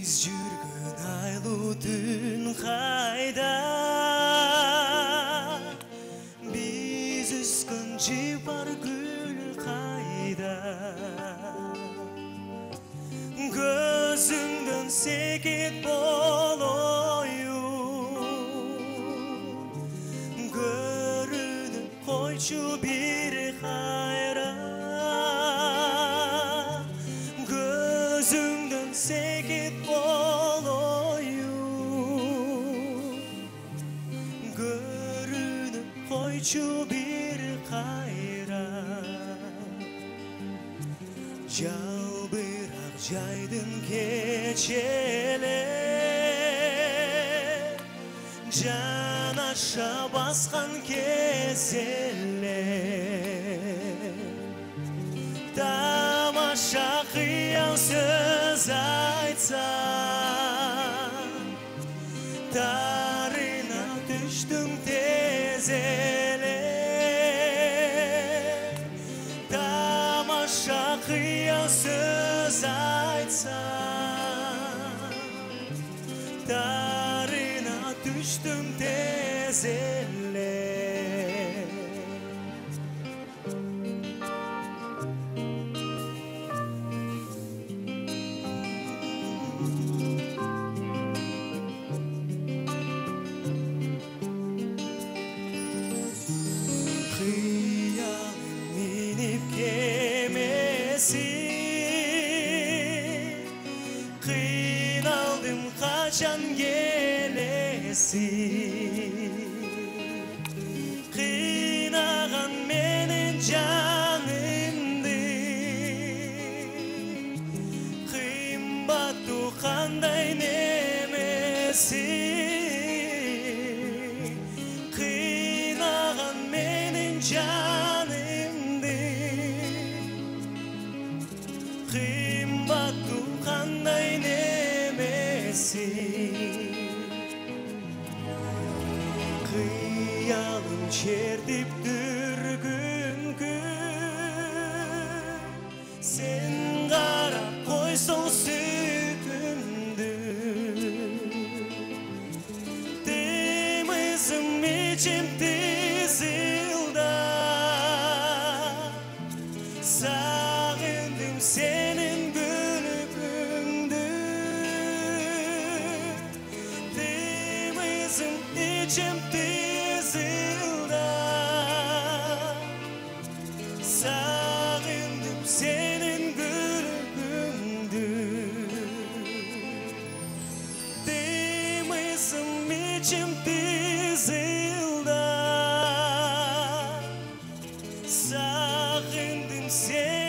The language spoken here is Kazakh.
Biz жүргөн айлуу түн кайда Биз өскөн жыпар гүл кайда Көзүңдөн секет Көрүнүп койчу бир кайра койчу бир кайра жалбырак жайдын кечелер жанаша баскан кезелер тамаша кыял сөз айтсам тарына түштүм тез Sonsuz açsam Darına düştüm tezelle Kıyam inip kaçan gelesi Kıynagan menin canımdı Kıymbatu kanday nemesi? Kıynagan menin canımdı Kıyalım çerdip dürgün gün. Sen qarап қойсың сүйкімді Дымызым мечем тізілда Сағындым сенің чем ты зылда сағындым сенің гүлігіңді ты мысым чем ты зылда сағындым сен